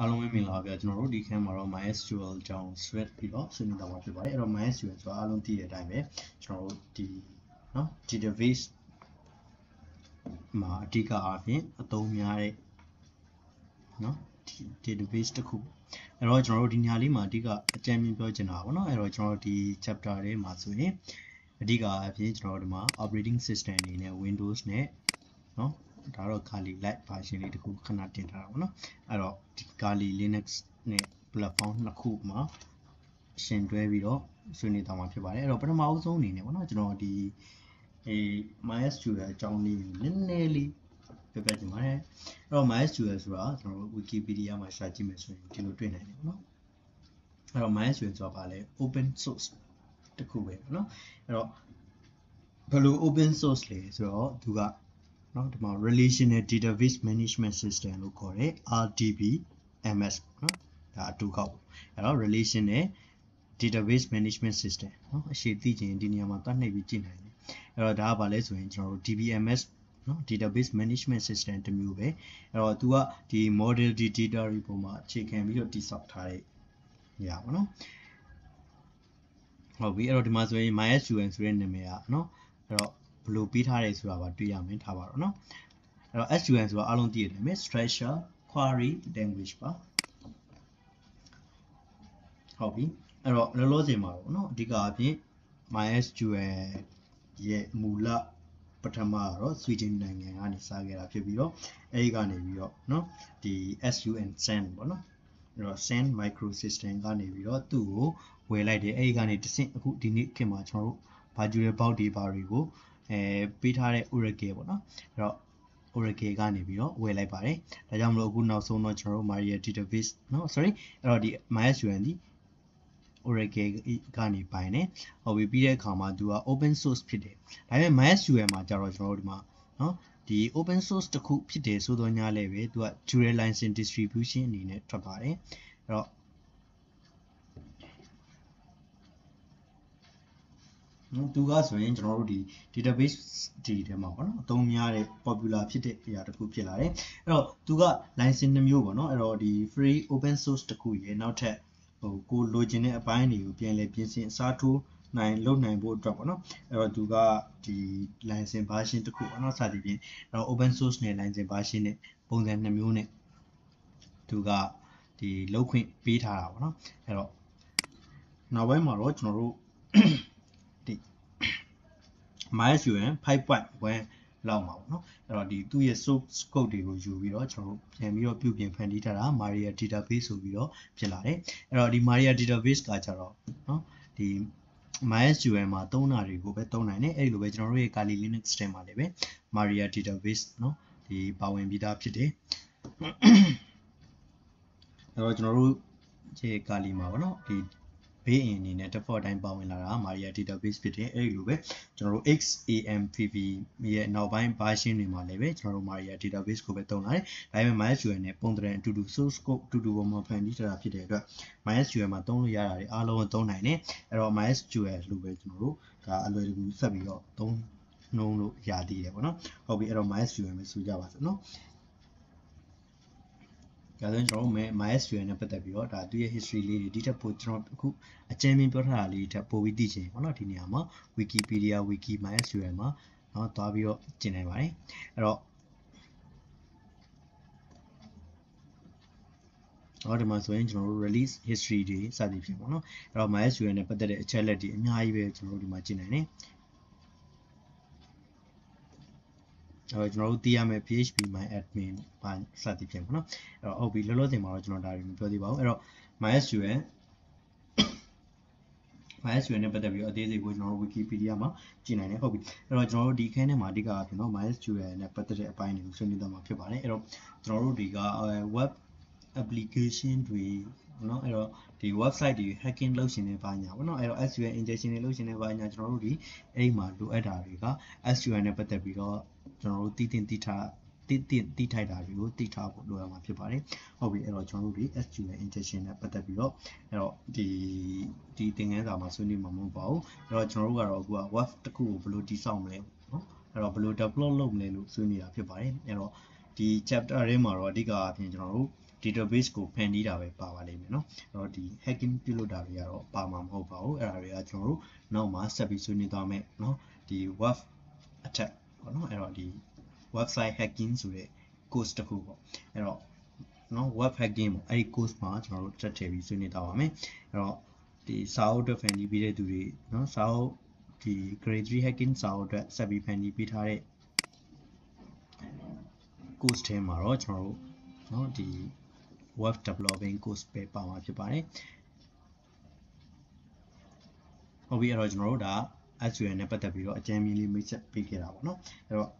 အားလုံးပဲမင်္ဂလာပါဗျာကျွန်တော်တို့ဒီခန်းမှာတော့ MySQL အကြောင်း thread ပြီးတော့ဆွေးနွေးတော့မှာဖြစ်ပါတယ်အဲ့တော့ MySQL ဆိုတာအားလုံးသိတဲ့အတိုင်းပဲကျွန်တော်တို့ဒီเนาะ database မှာအဓိကအားဖြင့်အသုံးများတဲ့เนาะ database တစ်ခုအဲ့တော့ကျွန်တော်တို့ဒီညာလေးမှာအဓိကအကြံဉာဏ်ပြောချင်တာပေါ့နော်အဲ့တော့ကျွန်တော်တို့ဒီ chapter ထဲမှာဆိုရင်အဓိကအဖြစ်ကျွန်တော်တို့ဒီမှာ operating system အနေနဲ့ Windows နဲ့เนาะ ဒါတော့ Kali Lite version လေးတစ်ခုခဏတင်ထားတာပေါ့နော်အဲ့တော့ဒီ Kali Linux နဲ့ platform နှစ်ခုမှာရှင်တွဲပြီးတော့ဆွေးနွေးသွားမှာဖြစ်ပါတယ်အဲ့တော့ပထမအဆုံးအနေနဲ့ပေါ့နော်ကျွန်တော်ဒီအဲ MySQL အကြောင်းလေးကိုနည်းနည်းလေးပြပြချင်ပါတယ်အဲ့တော့ MySQL ဆိုတာကျွန်တော်တို့ Wikipedia မှာရှာကြည့်မယ်ဆိုရင်ဒီလိုတွေ့နိုင်တယ်ပေါ့နော်အဲ့တော့ MySQL ဆိုတာဘာလဲ open source တစ်ခုပဲပေါ့နော်အဲ့တော့ဘယ်လို open source လဲဆိုတော့သူက เนาะဒီမှာ relational database management system လို့ခေါ်တယ် RDBMS เนาะဒါအတူကောက်အဲ့တော့ relational database management system เนาะအရှိသိချင်ဒီနေရာမှာတတ်နှိပ်ပြီးကြည့်နိုင်တယ်အဲ့တော့ဒါကဘာလဲဆိုရင်ကျွန်တော်တို့ DBMS နော် database management system တစ်မျိုးပဲအဲ့တော့ तू ကဒီ model ဒီ data တွေပုံမှာအခြေခံပြီးတော့တိစောက်ထားတဲ့နေရာပေါ့နော်ဟုတ်ပြီအဲ့တော့ဒီမှာဆိုရင် MySQL ဆိုတဲ့နာမည်อ่ะเนาะအဲ့တော့ ဘယ်လိုပေးထားတယ်ဆိုတာပါတွေ့ရမယ်ထားပါတော့เนาะအဲ့တော့ SQL ဆိုတာအားလုံးသိရတယ်မယ် structure query language ပါဟုတ်ပြီအဲ့တော့လောလောဆယ်မှာပေါ့เนาะအဓိကအဖြစ် MySQL ရဲ့မူလပထမကတော့ Sweden နိုင်ငံကနေစခဲ့တာဖြစ်ပြီးတော့အဲဒီကနေပြီးတော့เนาะဒီ SUN SAN ပေါ့เนาะအဲ့တော့ SAN microsystem ကနေပြီးတော့သူ့ကိုဝယ်လိုက်တယ်အဲဒီကနေတဆင့်အခုဒီနေ့ခင်မှာကျွန်တော်တို့ virtual box တွေပါတွေကို အဲပေးထားတဲ့ Oracle ပေါ့နော်အဲ့တော့ Oracle ကနေပြီးတော့ဝယ်လိုက်ပါတယ်ဒါကြောင့်မလို့အခုနောက်ဆုံးတော့ကျွန်တော်တို့ Maria database နော် sorry အဲ့တော့ဒီ MySQL ဒီ Oracle ကနေပိုင်တယ်ဟောပြီးပြီးတဲ့အခါမှာသူက open source ဖြစ်တယ်ဒါပေမဲ့ MySQL မှာကျတော့ကျွန်တော်တို့ဒီမှာနော်ဒီ open source တခုဖြစ်တယ်ဆိုတော့ညာလဲပဲသူက dual license distribution အနေနဲ့ထွက်ပါတယ်အဲ့တော့ နော်သူကဆိုရင်ကျွန်တော်တို့ဒီ database ဒီထဲမှာပေါ့နော်အသုံးများတဲ့ popular ဖြစ်တဲ့အရာတစ်ခုဖြစ်လာတယ်အဲ့တော့သူက license နှမျိုးပေါ့နော်အဲ့တော့ဒီ free open source တစ်ခုရယ်နောက်ထပ်ဟိုကိုလိုချင်တဲ့အပိုင်းတွေကိုပြန်လည်ပြင်ဆင်အစားထိုးနိုင်လုပ်နိုင်ဖို့အတွက်ပေါ့နော်အဲ့တော့သူကဒီ license version တစ်ခုပေါ့နော်စသည်ဖြင့်အဲ့တော့ open source နဲ့ license version နဲ့ပုံစံနှမျိုးနဲ့သူကဒီလောက်ခွင့်ပေးထားတာပေါ့နော်အဲ့တော့နောက်ပိုင်းမှာတော့ကျွန်တော်တို့ MySQL 5.1လောက်မှာပေါ့နော်အဲ့တော့ဒီသူ့ရဲ့ source code တွေကိုယူပြီးတော့ကျွန်တော်တို့ပြန်ပြီးတော့ပြုပြင်ဖန်တီးထားတာ Maria database ဆိုပြီးတော့ဖြစ်လာတယ်အဲ့တော့ဒီ Maria database ကကြတော့နော်ဒီ MySQL မှာသုံးတာတွေကိုပဲသုံးနိုင်တယ်အဲ့လိုပဲကျွန်တော်တို့ရဲ့ Kali Linux ထဲမှာလည်းပဲ Maria database နော်ဒီပါဝင်ပြီးသားဖြစ်တယ်အဲ့တော့ကျွန်တော်တို့ရဲ့ Kali မှာပေါ့နော်ဒီ ဘေးအင်အနေနဲ့ default တိုင်းပါဝင်လာတာ Maria database ဖြစ်တယ်အဲ့ဒီလိုပဲကျွန်တော်တို့ XAMPP ရဲ့နောက်ပိုင်း version တွေမှာလည်းပဲကျွန်တော်တို့ Maria database ကိုပဲသုံးလာတယ်ဒါပေမဲ့ MySQL နဲ့ပုံသဏ္ဍာန်အတူတူ source code အတူတူပုံမှာဖန်တီးထားတာဖြစ်တဲ့အတွက် MySQL မှာသုံးလို့ရတာတွေအားလုံးကိုသုံးနိုင်တယ်အဲ့တော့ MySQL လို့ပဲကျွန်တော်တို့ဒါအလွယ်တကူဆက်ပြီးတော့သုံးနှုံးလို့ရသေးတယ်ပေါ့နော်ဟုတ်ပြီအဲ့တော့ MySQL ပဲဆိုကြပါစို့နော် ဒါဆိုရင်ကျွန်တော်တို့ Miles Jewel နဲ့ပတ်သက်ပြီးတော့ဒါသူရဲ့ history လေးတွေဒီထက်ပိုကျွန်တော်အခုအကြမ်းဖျင်းပြောထားတာလေးထက်ပိုပြီးသိချင်ပေါ့နော်ဒီနေရာမှာ Wikipedia Wiki Miles Jewel မှာနော်သွားပြီးတော့ကျင်နိုင်ပါတယ်အဲ့တော့တော့ဒီမှာဆိုရင်ကျွန်တော်တို့ release history တွေစသည်ဖြင့်ပေါ့နော်အဲ့တော့ MySQL နဲ့ပတ်သက်တဲ့အချက်လက်တွေအများကြီးပဲကျွန်တော်တို့ဒီမှာကျင်နိုင်တယ် အဲကျွန်တော်တို့သိရမယ် PHP my admin ဘာစသည်ဖြင့်ပေါ့နော်အဲ့တော့ဟုတ်ပြီလောလောဆယ်မှာတော့ကျွန်တော်ဒါတွေမပြောသေးပါဘူးအဲ့တော့ MySQL MySQL နဲ့ပတ်သက်ပြီးတော့အသေးစိတ်ကိုကျွန်တော်တို့ Wikipedia မှာကြည့်နိုင်တယ်ဟုတ်ပြီအဲ့တော့ကျွန်တော်တို့ဒီခန်းထဲမှာအဓိကအဖြစ်တော့ MySQL နဲ့ပတ်သက်တဲ့အပိုင်းတွေကိုဆွေးနွေးသွားမှာဖြစ်ပါတယ်အဲ့တော့ကျွန်တော်တို့ဒီက web application တွေ ပေါ့နော်အဲ့တော့ဒီ website တွေ hacking လုပ်ရှင်နေပါညာပေါ့နော်အဲ့တော့ SQL injection တွေလုပ်ရှင်နေပါညာကျွန်တော်တို့ဒီအဲ့ဒီမှာလိုအပ်တာတွေက SQL နဲ့ပတ်သက်ပြီးတော့ကျွန်တော်တို့တည်တင်တည်ထားတိတိတိထိုက်တာတွေကိုတိထားဖို့လိုရမှာဖြစ်ပါတယ်။ဟုတ်ပြီအဲ့တော့ကျွန်တော်တို့ဒီ SQL injection နဲ့ပတ်သက်ပြီးတော့အဲ့တော့ဒီဒီသင်ခန်းစာမှာဆွေးနွေးမှာမဟုတ်ပါဘူး။အဲ့တော့ကျွန်တော်တို့ကတော့အခုက web တစ်ခုကိုဘယ်လိုတိဆောက်မလဲနော်။အဲ့တော့ဘယ်လို develop လုပ်မလဲလို့ဆွေးနွေးတာဖြစ်ပါတယ်။အဲ့တော့ဒီ chapter ထဲမှာတော့အဓိကအပြင်ကျွန်တော်တို့ database ကိုဖန်တီးတာပဲပါပါလိမ့်မယ်เนาะအဲ့တော့ဒီ hacking ပြုလုပ်တာတွေကတော့ပါမှာမဟုတ်ပါဘူးအဲ့ဒါတွေကကျွန်တော်တို့နောက်မှာဆက်ပြီးဆွေးနွေးသွားမယ်เนาะဒီ web attack ပေါ့เนาะအဲ့တော့ဒီ website hacking ဆိုတဲ့ course တစ်ခုပေါ့အဲ့တော့နော် web hacking ပေါ့အဲ့ဒီ course မှာကျွန်တော်တို့တက်ထည့်ပြီးဆွေးနွေးသွားပါမယ်အဲ့တော့ဒီစာအုပ်အတွက်ဖန်တီးပေးတဲ့သူတွေနော်စာအုပ်ဒီ grade 3 hacking စာအုပ်အတွက်ဆက်ပြီးဖန်တီးပေးထားတဲ့ course ထဲမှာတော့ကျွန်တော်တို့နော်ဒီ web developing course ပဲပါမှာဖြစ်ပါတယ်ဟုတ်ပြီအဲ့တော့ကျွန်တော်တို့ဒါ SQL နဲ့ပတ်သက်ပြီးတော့အကြမ်းမြင်လေးမိတ်ဆက်ပေးခဲ့တာပေါ့နော်အဲ့တော့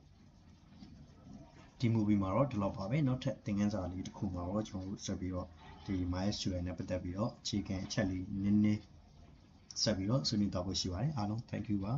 ဒီ movie မှာတော့ဒီလောက်ပါပဲနောက်ထပ်သင်ခန်းစာလေးတစ်ခုမှာတော့ကျွန်တော်တို့ဆက်ပြီးတော့ဒီ MySQL နဲ့ပတ်သက်ပြီးတော့အခြေခံအချက်လေးနည်းနည်းဆက်ပြီးတော့ဆွေးနွေးသွားဖို့ရှိပါတယ်အားလုံး thank you ပါ